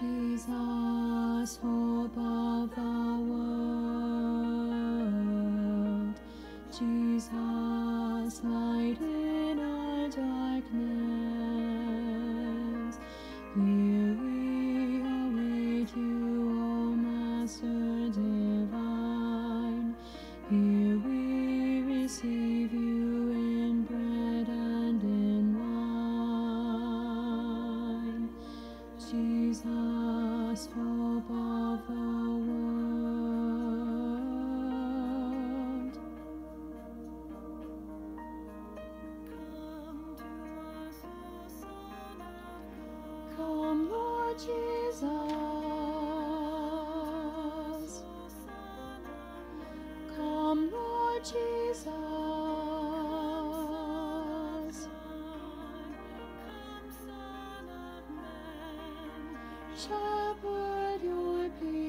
Jesus, hope of the world. Jesus, light in our darkness. Here Come, Lord Jesus. Shepherd your people